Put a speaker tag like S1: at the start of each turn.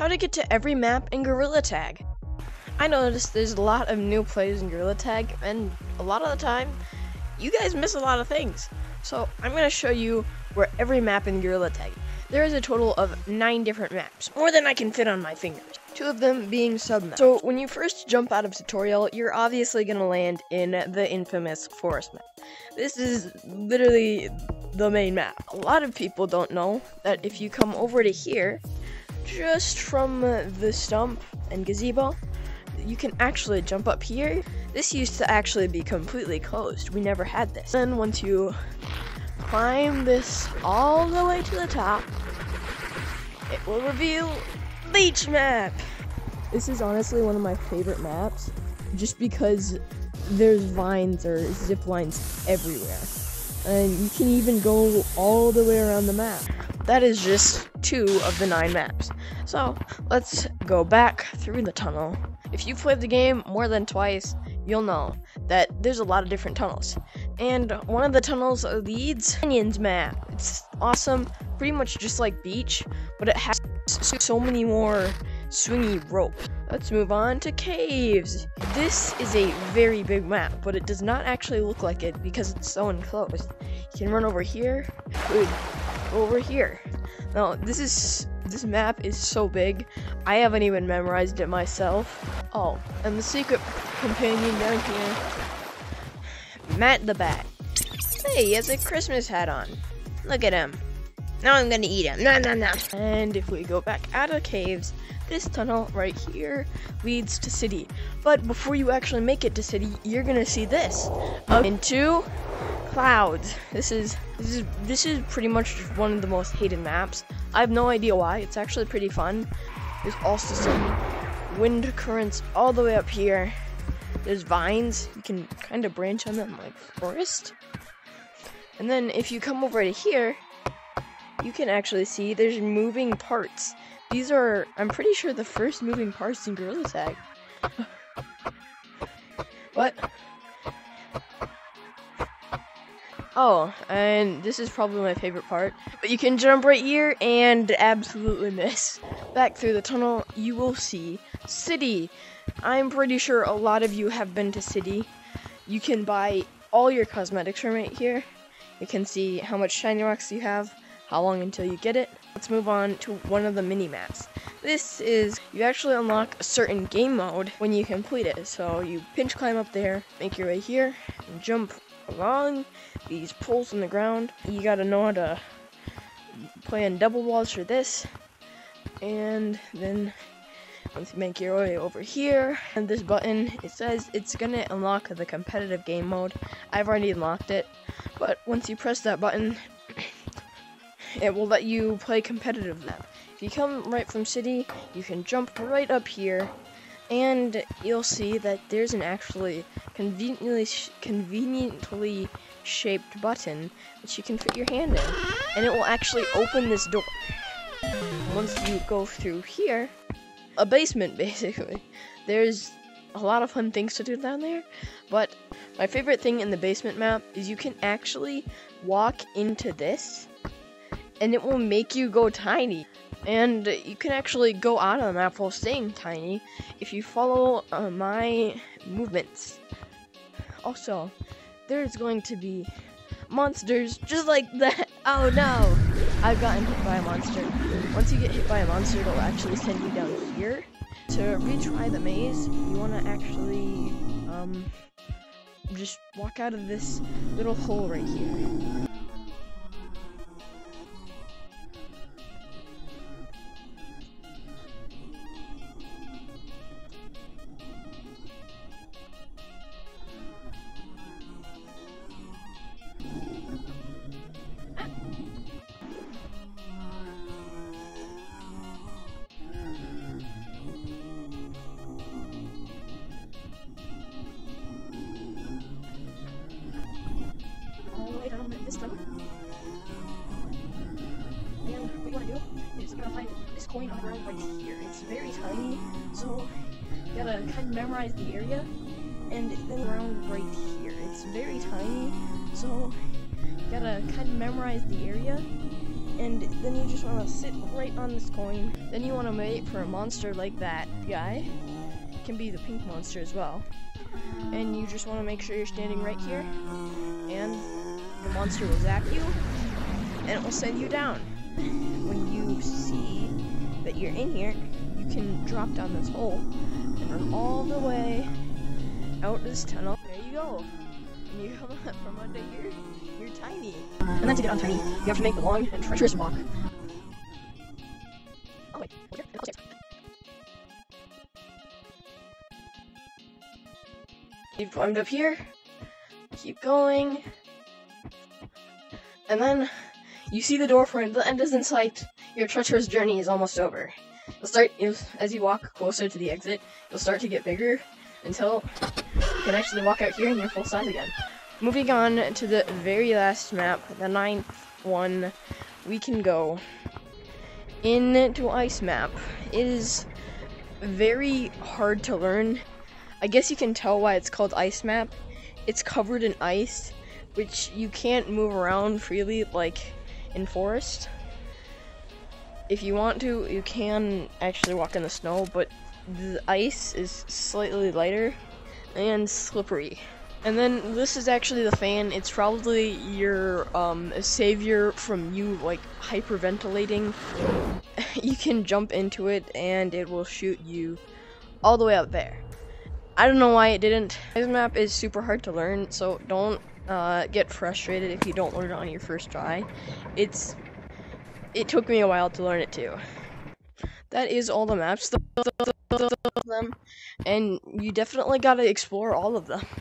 S1: how to get to every map in Gorilla Tag. I noticed there's a lot of new players in Gorilla Tag, and a lot of the time, you guys miss a lot of things. So I'm gonna show you where every map in Gorilla Tag. There is a total of nine different maps, more than I can fit on my fingers. Two of them being submaps. So when you first jump out of tutorial, you're obviously gonna land in the infamous forest map. This is literally the main map. A lot of people don't know that if you come over to here, just from the stump and gazebo, you can actually jump up here. This used to actually be completely closed. We never had this. Then once you climb this all the way to the top, it will reveal Beach Map. This is honestly one of my favorite maps, just because there's vines or zip lines everywhere. And you can even go all the way around the map. That is just two of the nine maps. So let's go back through the tunnel. If you've played the game more than twice, you'll know that there's a lot of different tunnels. And one of the tunnels leads Canyons map. It's awesome, pretty much just like Beach, but it has so many more swingy ropes. Let's move on to caves. This is a very big map, but it does not actually look like it because it's so enclosed. You can run over here, over here. Now, this is this map is so big, I haven't even memorized it myself. Oh, and the secret companion down here, Matt the Bat. Hey, he has a Christmas hat on. Look at him. Now I'm gonna eat him. No, no, no. And if we go back out of caves, this tunnel right here leads to city. But before you actually make it to city, you're gonna see this. Up into clouds. This is this is this is pretty much one of the most hated maps. I have no idea why. It's actually pretty fun. There's also some wind currents all the way up here. There's vines. You can kind of branch on them like forest. And then if you come over to here, you can actually see there's moving parts. These are, I'm pretty sure, the first moving parts in Gorilla Tag. what? Oh, and this is probably my favorite part. But you can jump right here and absolutely miss. Back through the tunnel, you will see City. I'm pretty sure a lot of you have been to City. You can buy all your cosmetics from right here. You can see how much shiny rocks you have, how long until you get it. Let's move on to one of the mini maps. This is, you actually unlock a certain game mode when you complete it. So you pinch climb up there, make your way here, and jump along these poles in the ground. You gotta know how to play in double walls for this. And then once you make your way over here, and this button, it says it's gonna unlock the competitive game mode. I've already unlocked it, but once you press that button, it will let you play competitive map. If you come right from city, you can jump right up here, and you'll see that there's an actually conveniently sh conveniently shaped button that you can fit your hand in, and it will actually open this door. Once you go through here, a basement basically. There's a lot of fun things to do down there, but my favorite thing in the basement map is you can actually walk into this and it will make you go tiny. And you can actually go out of the map while staying tiny if you follow uh, my movements. Also, there's going to be monsters just like that. Oh no! I've gotten hit by a monster. Once you get hit by a monster, it'll actually send you down here. To retry the maze, you want to actually um, just walk out of this little hole right here. You're gonna find this coin ground right here. It's very tiny, so you gotta kind of memorize the area. And then around right here. It's very tiny, so you gotta kind of memorize the area. and then you just want to sit right on this coin. Then you want to wait for a monster like that guy. It can be the pink monster as well. And you just want to make sure you're standing right here, and the monster will zap you, and it will send you down. When you see that you're in here, you can drop down this hole and run all the way out this tunnel. There you go. And you come up from under here, you're tiny. And then to get on tiny, you have to make the long and treacherous walk. Oh wait, over here, and upstairs. You've climbed up here, keep going, and then you see the door for the end is in sight. Your treacherous journey is almost over. You'll start as you walk closer to the exit. You'll start to get bigger until you can actually walk out here and you're full size again. Moving on to the very last map, the ninth one, we can go into ice map. It is very hard to learn. I guess you can tell why it's called ice map. It's covered in ice, which you can't move around freely like in forest. If you want to, you can actually walk in the snow, but the ice is slightly lighter and slippery. And then this is actually the fan. It's probably your um, savior from you like hyperventilating. you can jump into it and it will shoot you all the way up there. I don't know why it didn't. This map is super hard to learn, so don't uh, get frustrated if you don't learn it on your first try. It's it took me a while to learn it too. That is all the maps, them, and you definitely got to explore all of them.